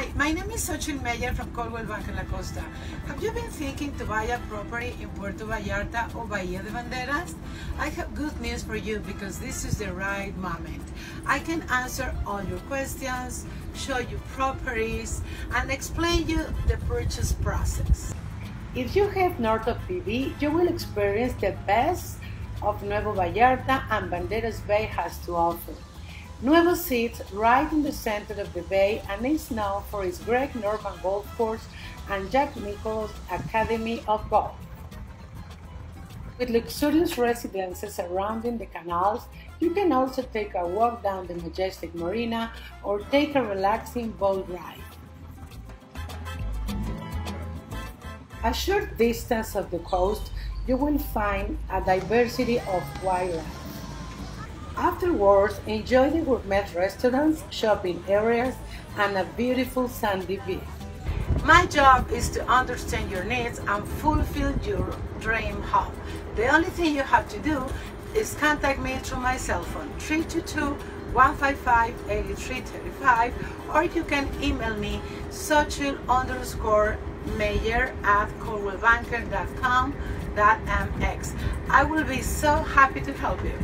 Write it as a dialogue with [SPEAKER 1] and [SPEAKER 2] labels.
[SPEAKER 1] Hi, my name is Xochitl Meyer from Coldwell Banker La Costa. Have you been thinking to buy a property in Puerto Vallarta or Bahia de Banderas? I have good news for you because this is the right moment. I can answer all your questions, show you properties, and explain you the purchase process. If you head north of PV, you will experience the best of Nuevo Vallarta and Banderas Bay has to offer. Nuevo sits right in the center of the bay and is known for its Greg Norman Golf Course and Jack Nicklaus Academy of Golf. With luxurious residences surrounding the canals, you can also take a walk down the majestic marina or take a relaxing boat ride. A short distance of the coast, you will find a diversity of wildlife. Afterwards, enjoy the gourmet restaurants, shopping areas, and a beautiful sandy beach. My job is to understand your needs and fulfill your dream home. The only thing you have to do is contact me through my cell phone 322 155 8335 or you can email me xochitl underscore meyer at coldwellbanker.com.mx. I will be so happy to help you.